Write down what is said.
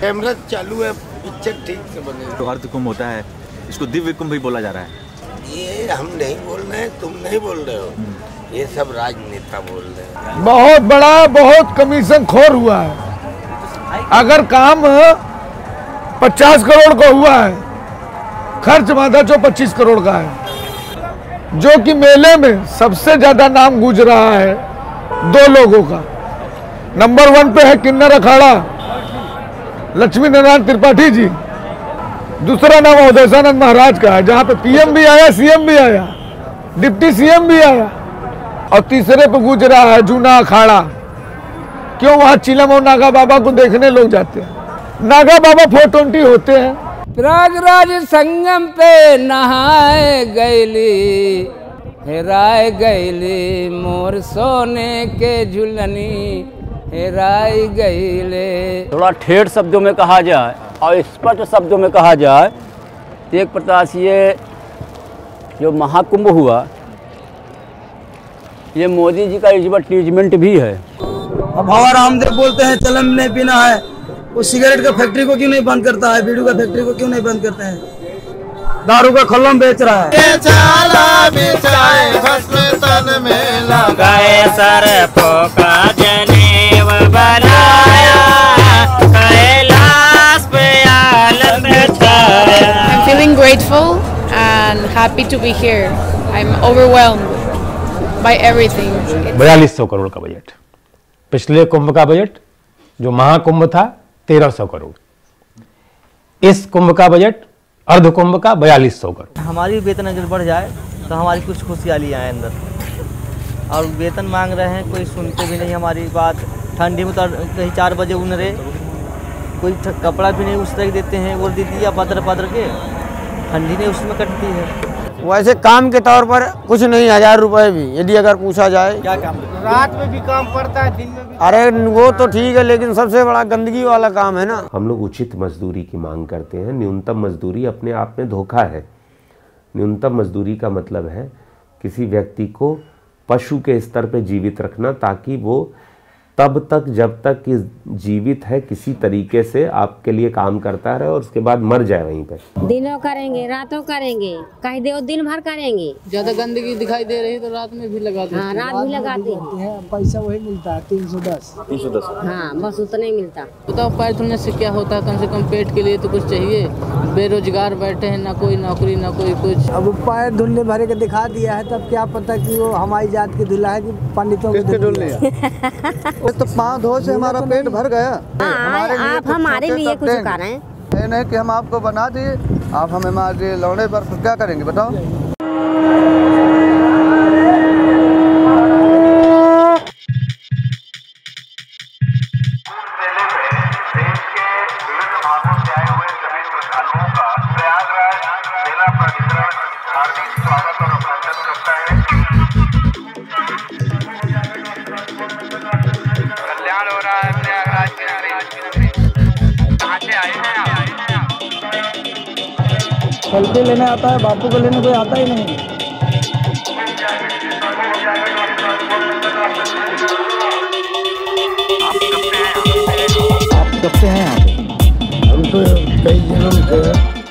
Camera चालू है picture ठीक से बने तो अर्ध कुंभ होता है। इसको दिव्य कुंभ भी बोला जा रहा है। ये हम नहीं बोल रहे हैं तुम नहीं बोल रहे हो। ये सब राजनेता बोल रहे हैं। बहुत बड़ा बहुत कमीशन खोर हुआ है। अगर काम पचास करोड़ का हुआ है खर्च माथा जो पच्चीस करोड़ का है। जो कि मेले में सबसे ज़्यादा नाम गूंज रहा है दो लोगों का। नंबर वन पे है किन्नर अखाड़ा लक्ष्मी नारायण त्रिपाठी जी। दूसरा नाम अवधेशानंद महाराज का है, जहाँ पे पीएम भी आया, सीएम भी आया, डिप्टी सीएम भी आया, और तीसरे पे गूंज रहा है जूना अखाड़ा। क्यों वहाँ चिलम और नागा बाबा को देखने लोग जाते हैं? नागा बाबा फोर ट्वेंटी होते हैं। प्रयागराज संगम पे नहाए गैली। हेराए गैली मोर सोने के झुलनी हेराई गैले। थोड़ा ठेठ शब्दों में कहा जाए और स्पष्ट शब्दों में कहा जाए तो एक प्रकार से ये जो महाकुंभ हुआ ये मोदी जी का एडवर्टीजमेंट भी है। अब हवा रामदेव बोलते हैं चलन नहीं पीना है। वो सिगरेट का फैक्ट्री को क्यों नहीं बंद करता है? बीड़ू का फैक्ट्री को क्यों नहीं बंद करते हैं? दारू का खल्लम बेच रहा है। गए सर का जनेव बनाया कैलाश पे आनंद I'm feeling grateful and happy to be here. I'm overwhelmed by everything. बयालीस सौ करोड़ का बजट। पिछले कुंभ का बजट जो महाकुंभ था तेरह सौ करोड़। इस कुंभ का बजट अर्ध कुंभ का बयालीस सौ करोड़ हमारी वेतन अगर बढ़ जाए तो हमारी कुछ खुशहाली आए अंदर। और वेतन मांग रहे हैं कोई सुनते भी नहीं हमारी बात। ठंडी में तो कहीं चार बजे उन रहे। कोई कपड़ा भी नहीं उस तरह देते हैं वो दे दिया पादर पादर के। ठंडी नहीं उसमें कटती है। वैसे काम के तौर पर कुछ नहीं हज़ार रुपए भी। यदि अगर पूछा जाए। क्या काम? रात में भी काम पड़ता है दिन में अरे वो तो ठीक है, लेकिन सबसे बड़ा गंदगी वाला काम है ना। हम लोग उचित मजदूरी की मांग करते हैं। न्यूनतम मजदूरी अपने आप में धोखा है। न्यूनतम मजदूरी का मतलब है किसी व्यक्ति को पशु के स्तर पर जीवित रखना ताकि वो तब तक जब तक कि जीवित है किसी तरीके से आपके लिए काम करता रहे और उसके बाद मर जाए वहीं पे। दिनों करेंगे रातों करेंगे कहीं दे दिन भर करेंगे। ज़्यादा गंदगी दिखाई दे रही तो रात में भी लगा हाँ रात भी लगाते हैं। पैसा वही मिलता है तीन सौ दस। तीन सौ दस। हाँ बस उतना ही मिलता। बताओ पैर धुलने से क्या होता है? कम से कम पेट के लिए तो कुछ चाहिए। बेरोजगार बैठे हैं ना कोई नौकरी ना कोई कुछ। अब पैर धुलने भरे के दिखा दिया है तब क्या पता कि वो हमारी जात की धुला है कि पंडितों के धुला तो पाँव धो से हमारा पेट भर गया। हाँ आप हमारे लिए कुछ कर रहे हैं। नहीं कि हम आपको बना दिए आप हमें मार दिए लौड़े पर क्या करेंगे बताओ? से लेने आता है, बापू को लेने कोई आता ही नहीं। आप कब से हैं आप हम तो कई दिनों से